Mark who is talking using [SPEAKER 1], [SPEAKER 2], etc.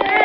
[SPEAKER 1] Yeah.